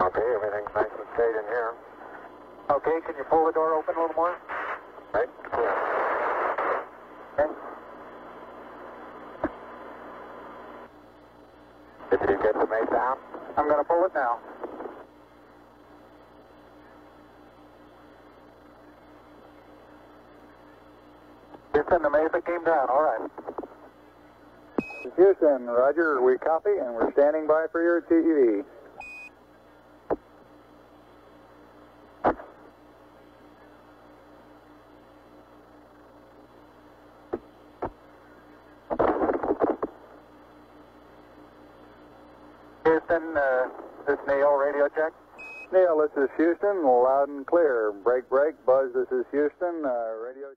Okay, everything's nice and straight in here. Okay, can you pull the door open a little more? Right? Clear. Okay. Did you get the MESA down? I'm going to pull it now. Houston, the Mesa came down. All right. Houston, Roger, we copy and we're standing by for your TV. Houston, uh, this Neil, radio check. Neil, this is Houston, loud and clear. Break, break, Buzz, this is Houston, uh, radio.